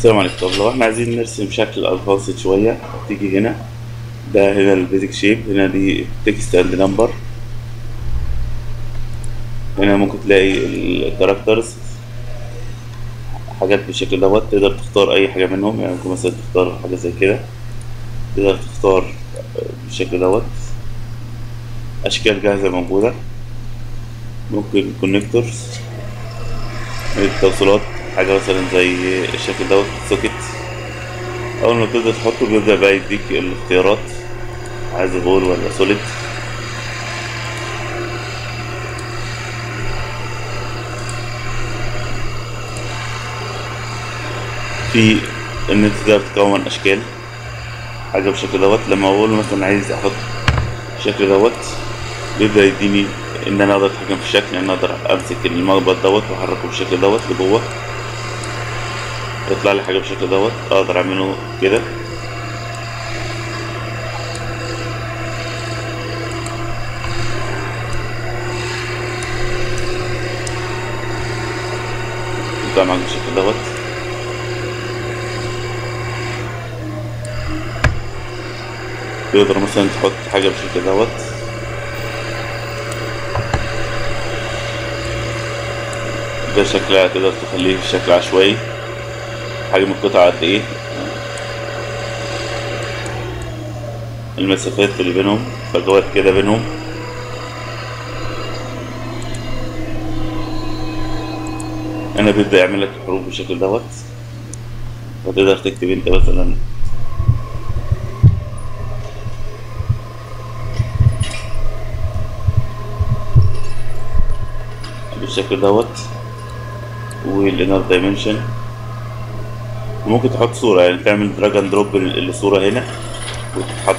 السلام عليكم. طب لو إحنا عايزين نرسم شكل advanced شوية تيجي هنا. ده هنا ال basic shape هنا دي text and number هنا ممكن تلاقي ال characters. حاجات بالشكل دوت. تقدر تختار أي حاجة منهم يعني ممكن مثلا تختار حاجة زي كده. تقدر تختار بالشكل دوت. أشكال جاهزة موجودة. ممكن connectors التوصيلات. حاجة مثلا زي الشكل دوت socket أول ما تبدأ تحطه بيبدأ بقى يديك الاختيارات. عايز hole ولا solid في إن أنت تقدر تكون أشكال. حاجة بالشكل دوت. لما أقول مثلا عايز أحط الشكل دوت بيبدأ يديني إن أنا أقدر أتحكم في الشكل إن أنا أقدر أمسك المقبض دوت وأحركه بالشكل دوت لجوه. يطلع لي حاجة بالشكل دوت أقدر أعمله كده. يطلع معاك بالشكل دوت. تقدر مثلا تحط حاجة بالشكل دوت. ده شكلها تقدر تخليه شكل عشوائي. حجم القطعة قد إيه؟ المسافات اللي بينهم فجوات كده بينهم. أنا بيبدأ يعمل لك الحروف بالشكل دوت. فتقدر تكتب أنت مثلا. بالشكل دوت. وال inner dimension وممكن تحط صورة يعني تعمل drag and drop الصورة هنا وتتحط.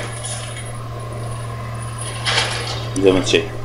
زي ما انت شايف.